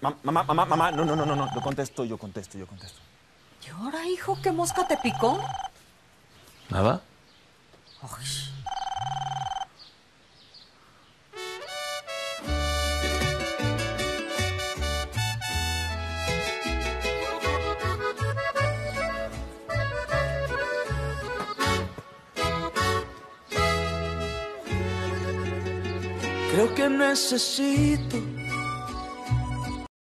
Mamá, mamá, mamá, no, no, no, no, no, yo contesto, yo contesto, yo contesto. ¿Y ahora, hijo, qué mosca te picó? ¿Nada? Creo que necesito